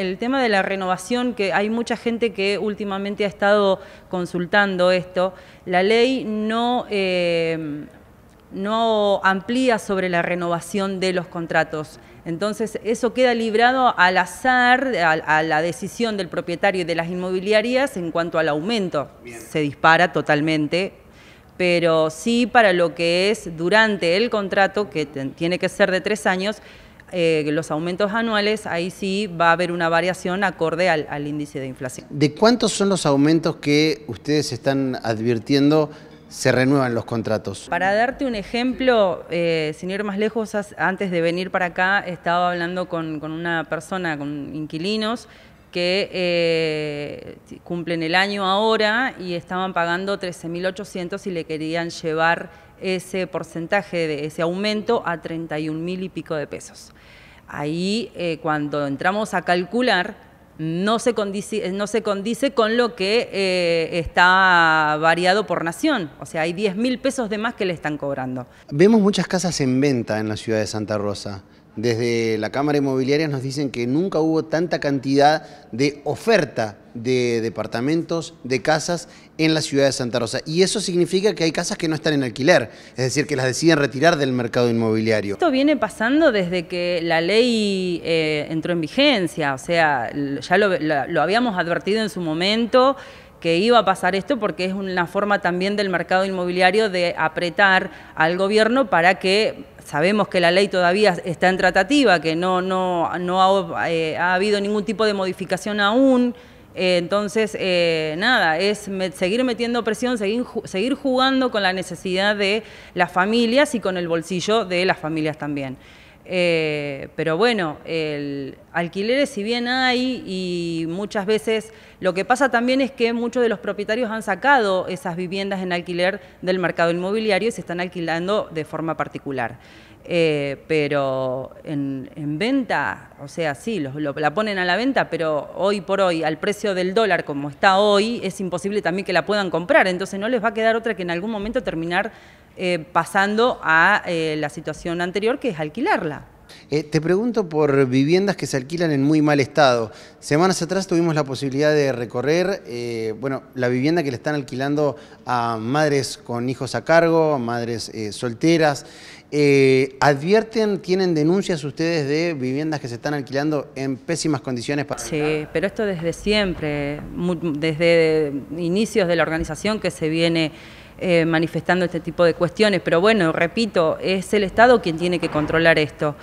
El tema de la renovación, que hay mucha gente que últimamente ha estado consultando esto, la ley no, eh, no amplía sobre la renovación de los contratos. Entonces, eso queda librado al azar, a, la decisión del propietario y de las inmobiliarias en cuanto al aumento. Se dispara totalmente, pero sí para lo que es durante el contrato, que tiene que ser de tres años, eh, los aumentos anuales, ahí sí va a haber una variación acorde al, índice de inflación. ¿De cuántos son los aumentos que ustedes están advirtiendo se renuevan los contratos? Para darte un ejemplo, eh, sin ir más lejos, antes de venir para acá estaba hablando con, una persona, con inquilinos, que eh, cumplen el año ahora y estaban pagando 13.800 y le querían llevar ese porcentaje de ese aumento a 31.000 y pico de pesos. Ahí, eh, cuando entramos a calcular, no se condice, no se condice con lo que eh, está variado por nación. O sea, hay 10 mil pesos de más que le están cobrando. Vemos muchas casas en venta en la ciudad de Santa Rosa. Desde la Cámara Inmobiliaria nos dicen que nunca hubo tanta cantidad de oferta de departamentos, de casas en la ciudad de Santa Rosa. Y eso significa que hay casas que no están en alquiler, es decir, que las deciden retirar del mercado inmobiliario. Esto viene pasando desde que la ley eh, entró en vigencia, o sea, ya lo habíamos advertido en su momento que iba a pasar esto porque es una forma también del mercado inmobiliario de apretar al gobierno para que sabemos que la ley todavía está en tratativa, que no, no, no ha, eh, habido ningún tipo de modificación aún. Eh, entonces, eh, nada, es seguir metiendo presión, seguir, seguir jugando con la necesidad de las familias y con el bolsillo de las familias también. Eh, pero bueno, el alquileres si bien hay y muchas veces lo que pasa también es que muchos de los propietarios han sacado esas viviendas en alquiler del mercado inmobiliario y se están alquilando de forma particular. Eh, pero en, venta, o sea, sí, la ponen a la venta, pero hoy por hoy, al precio del dólar como está hoy, es imposible también que la puedan comprar. Entonces no les va a quedar otra que en algún momento terminar eh, pasando a eh, la situación anterior, que es alquilarla. te pregunto por viviendas que se alquilan en muy mal estado. Semanas atrás tuvimos la posibilidad de recorrer bueno, la vivienda que le están alquilando a madres con hijos a cargo, a madres solteras. Eh, ¿Advierten, tienen denuncias ustedes de viviendas que se están alquilando en pésimas condiciones? Para sí, pero esto desde siempre, desde inicios de la organización que se viene eh, manifestando este tipo de cuestiones. Pero bueno, repito, es el Estado quien tiene que controlar esto.